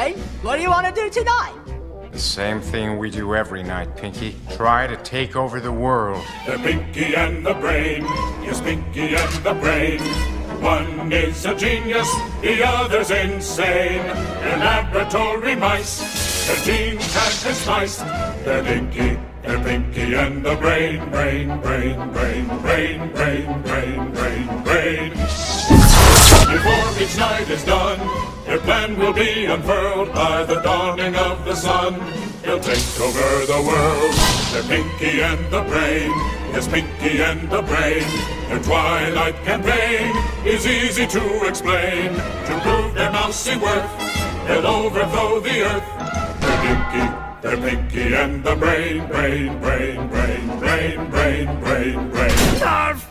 Brain. What do you want to do tonight? The same thing we do every night, Pinky. Try to take over the world. The Pinky and the Brain. Yes, Pinky and the Brain. One is a genius, the other's insane. They're laboratory mice. Their genes have been spiced. They're Pinky, they're Pinky and the Brain, Brain, Brain, Brain, Brain, Brain, Brain, Brain, Brain. Before each night is done, their plan will be unfurled by the dawning of the sun. They'll take over the world. They're Pinky and the Brain. Yes, Pinky and the Brain. Their twilight campaign is easy to explain. To prove their mousy worth, they'll overthrow the earth. They're Pinky, they're Pinky and the Brain, Brain, Brain, Brain, Brain, Brain, Brain, Brain. Arf!